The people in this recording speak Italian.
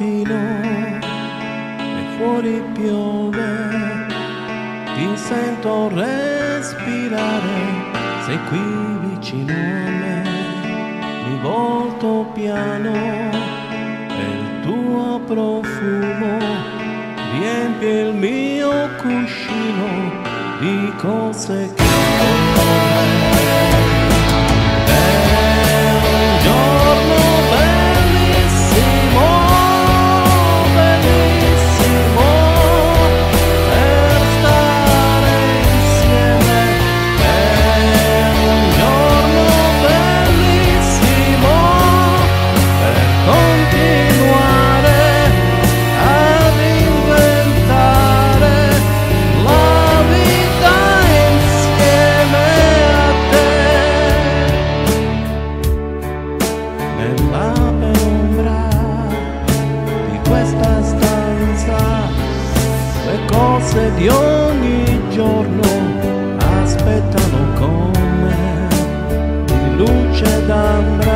mattino e fuori piove, ti sento respirare, sei qui vicino a me, mi volto piano e il tuo profumo riempie il mio cuscino di cose che... di ogni giorno aspettano come di luce d'ambra